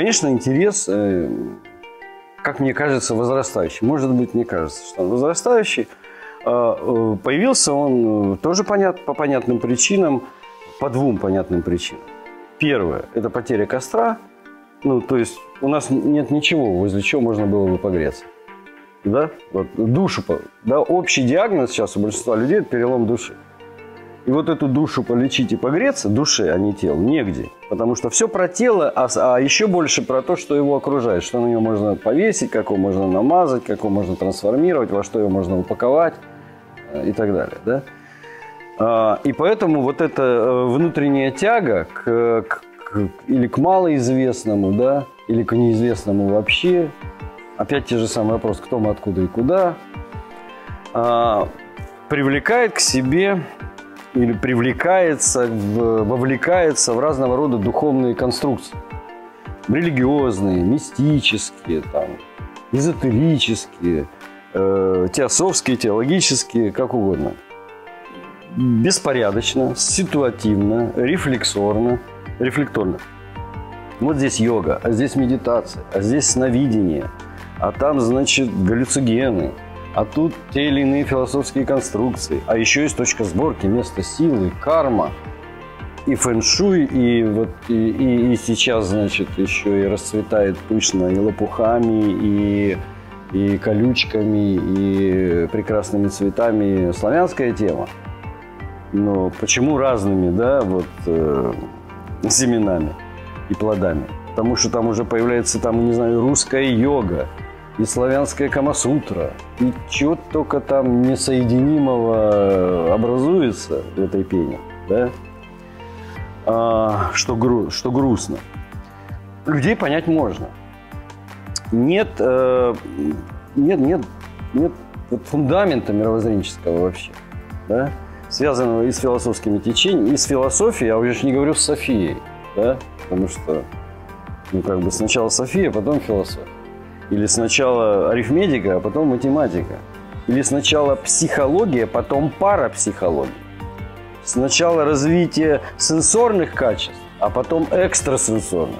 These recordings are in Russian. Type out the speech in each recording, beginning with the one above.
конечно, интерес, э, как мне кажется, возрастающий. Может быть, мне кажется, что он возрастающий. А, э, появился он э, тоже понят, по понятным причинам, по двум понятным причинам. Первое – это потеря костра. Ну, то есть у нас нет ничего, возле чего можно было бы погреться. Да? Вот, душу, да, общий диагноз сейчас у большинства людей – это перелом души. И вот эту душу полечить и погреться, душе, а не телу, негде. Потому что все про тело, а, а еще больше про то, что его окружает. Что на него можно повесить, как его можно намазать, как его можно трансформировать, во что его можно упаковать э, и так далее. Да? А, и поэтому вот эта э, внутренняя тяга к, к, к, или к малоизвестному, да, или к неизвестному вообще, опять те же самые вопросы, кто мы, откуда и куда, а, привлекает к себе или привлекается, вовлекается в разного рода духовные конструкции. Религиозные, мистические, там, эзотерические, э, теософские, теологические, как угодно. Беспорядочно, ситуативно, рефлексорно, рефлекторно. Вот здесь йога, а здесь медитация, а здесь сновидение, а там, значит, галлюцигены – а тут те или иные философские конструкции. А еще есть точка сборки, место силы, карма. И фэншуй, и вот и, и, и сейчас, значит, еще и расцветает пышно и лопухами, и, и колючками, и прекрасными цветами славянская тема. Но почему разными, да, вот э, семенами и плодами? Потому что там уже появляется, там, не знаю, русская йога, и славянская Камасутра, и чего только там несоединимого образуется в этой пене, да? а, что, гру, что грустно. Людей понять можно. Нет, э, нет, нет, нет вот фундамента мировоззренческого вообще, да? связанного и с философскими течениями, и с философией, а уже не говорю с Софией, да? потому что ну, как бы сначала София, потом философия. Или сначала арифметика, а потом математика. Или сначала психология, потом парапсихология. Сначала развитие сенсорных качеств, а потом экстрасенсорных.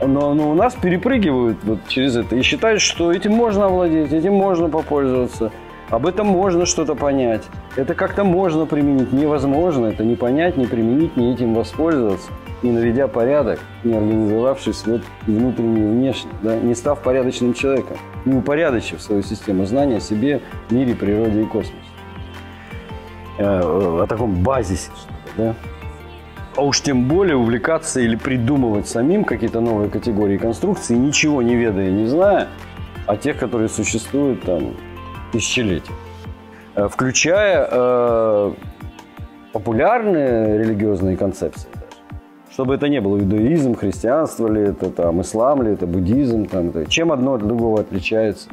Но, но у нас перепрыгивают вот через это и считают, что этим можно овладеть, этим можно попользоваться, об этом можно что-то понять. Это как-то можно применить. Невозможно это не понять, не применить, не этим воспользоваться не наведя порядок, не организовавшись вот внутренне и внешне, да, не став порядочным человеком, не упорядочив свою систему знаний о себе, мире, природе и космосе. Э, о таком базисе, да. А уж тем более увлекаться или придумывать самим какие-то новые категории конструкции, ничего не ведая, не зная о тех, которые существуют там тысячелетия. Э, включая э, популярные религиозные концепции чтобы это не был иудаизм, христианство ли это, там, ислам ли это, буддизм. Там, это. Чем одно от другого отличается,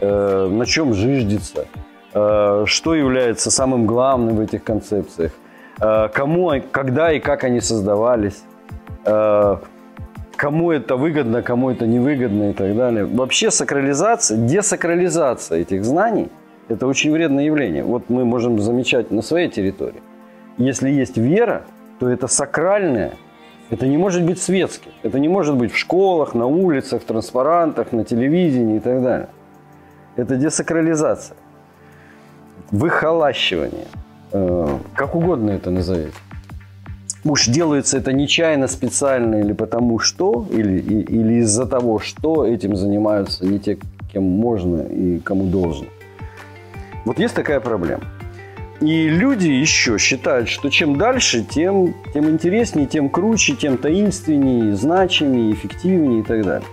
э, на чем жиждется, э, что является самым главным в этих концепциях, э, кому, когда и как они создавались, э, кому это выгодно, кому это невыгодно и так далее. Вообще сакрализация, десакрализация этих знаний – это очень вредное явление. Вот мы можем замечать на своей территории. Если есть вера, то это сакральное – это не может быть светским. Это не может быть в школах, на улицах, транспарантах, на телевидении и так далее. Это десакрализация. Выхолащивание. Э, как угодно это назовите. Уж делается это нечаянно, специально или потому что, или, или из-за того, что этим занимаются не те, кем можно и кому должно. Вот есть такая проблема. И люди еще считают, что чем дальше, тем, тем интереснее, тем круче, тем таинственнее, значимее, эффективнее и так далее.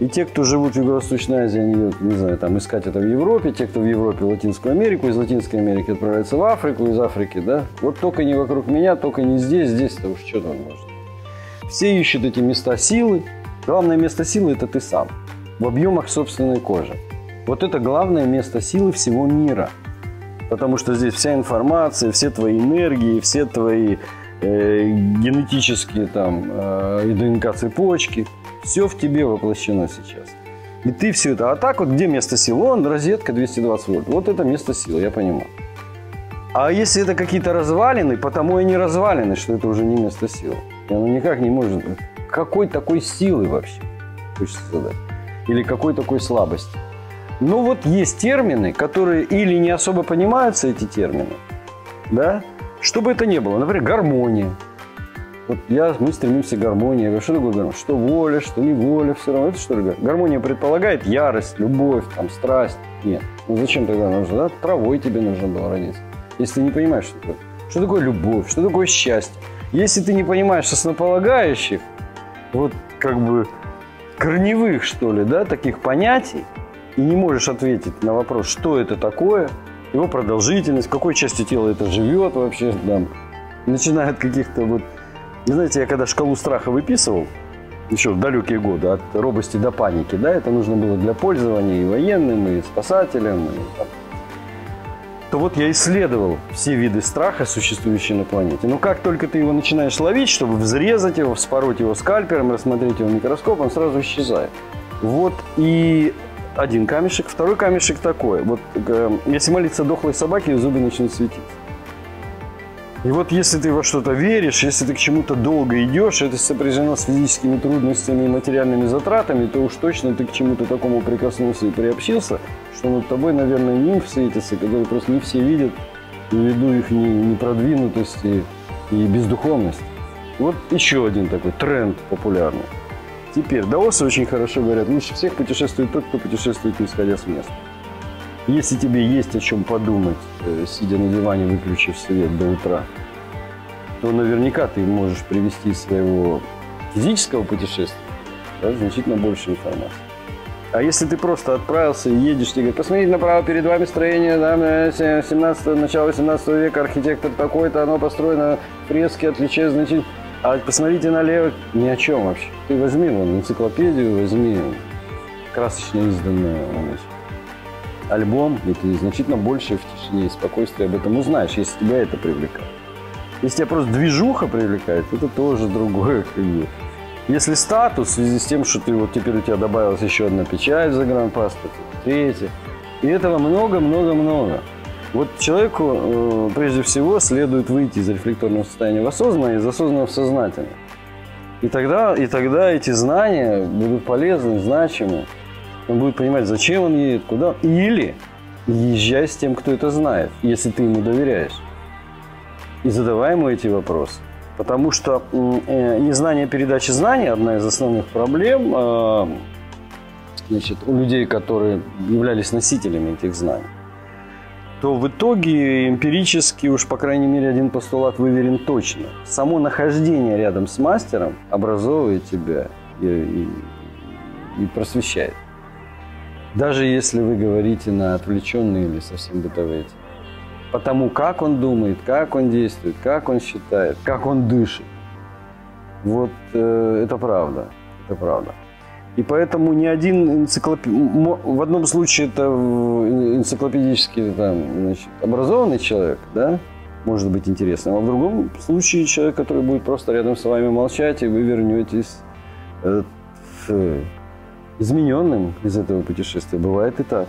И те, кто живут в Юго-Восточной Азии, они, не знаю, там искать это в Европе, те, кто в Европе, в Латинскую Америку, из Латинской Америки отправляются в Африку, из Африки, да, вот только не вокруг меня, только не здесь, здесь-то уж что там можно. Все ищут эти места силы. Главное место силы – это ты сам, в объемах собственной кожи. Вот это главное место силы всего мира – потому что здесь вся информация, все твои энергии, все твои э, генетические там э, и ДНК цепочки, все в тебе воплощено сейчас. И ты все это. А так вот где место силы? Он розетка 220 вольт. Вот это место силы, я понимаю. А если это какие-то развалины, потому и не развалины, что это уже не место силы. И оно никак не может какой такой силы вообще? Хочется задать. Или какой такой слабости? Ну вот есть термины, которые или не особо понимаются, эти термины, да, что бы это ни было. Например, гармония. Вот я, мы стремимся к гармонии. Я говорю, что такое гармония? Что воля, что не воля, все равно. Это что такое? Гармония предполагает ярость, любовь, там, страсть. Нет. Ну зачем тогда нужно? Да? Травой тебе нужно было родиться. Если ты не понимаешь, что такое. Что такое любовь, что такое счастье. Если ты не понимаешь основополагающих, вот как бы корневых, что ли, да, таких понятий, и не можешь ответить на вопрос, что это такое, его продолжительность, в какой части тела это живет вообще, да, начиная от каких-то вот... Знаете, я когда шкалу страха выписывал, еще в далекие годы, от робости до паники, да, это нужно было для пользования и военным, и спасателям, и, там, то вот я исследовал все виды страха, существующие на планете. Но как только ты его начинаешь ловить, чтобы взрезать его, вспороть его скальпером, рассмотреть его в микроскоп, он сразу исчезает. Вот и один камешек, второй камешек такой. Вот э, если молиться дохлой собаке, ее зубы начнут светиться. И вот если ты во что-то веришь, если ты к чему-то долго идешь, это сопряжено с физическими трудностями и материальными затратами, то уж точно ты к чему-то такому прикоснулся и приобщился, что над тобой, наверное, нимф светится, который просто не все видят ввиду их непродвинутости и бездуховности. Вот еще один такой тренд популярный. Теперь даосы очень хорошо говорят, лучше всех путешествует тот, кто путешествует не сходя с места. Если тебе есть о чем подумать, э, сидя на диване, выключив свет до утра, то наверняка ты можешь привести из своего физического путешествия да, значительно больше информации. А если ты просто отправился и едешь, тебе говорят, посмотрите направо, перед вами строение да, 17, начала 18 века, архитектор такой-то, оно построено, фрески отличают значительно. А посмотрите налево, ни о чем вообще. Ты возьми вон энциклопедию, возьми красочно значит, альбом, и ты значительно больше в тишине и спокойствии об этом узнаешь, если тебя это привлекает. Если тебя просто движуха привлекает, это тоже другое. Как. Если статус в связи с тем, что ты вот теперь у тебя добавилась еще одна печать в загранпаспорте, третья, и этого много-много-много. Вот человеку э, прежде всего следует выйти из рефлекторного состояния в осознанное, из осознанного в сознательное. И тогда, и тогда эти знания будут полезны, значимы. Он будет понимать, зачем он едет, куда. Или езжай с тем, кто это знает, если ты ему доверяешь. И задавай ему эти вопросы. Потому что э, незнание передачи знаний – одна из основных проблем э, значит, у людей, которые являлись носителями этих знаний то в итоге эмпирически уж, по крайней мере, один постулат выверен точно. Само нахождение рядом с мастером образовывает тебя и, и, и просвещает. Даже если вы говорите на отвлеченные или совсем бытовые темы. Потому как он думает, как он действует, как он считает, как он дышит. Вот э, это правда. Это правда. И поэтому ни один энциклопед... В одном случае это энциклопедически там, значит, образованный человек, да, может быть интересным, а в другом случае человек, который будет просто рядом с вами молчать, и вы вернетесь э, измененным из этого путешествия. Бывает и так.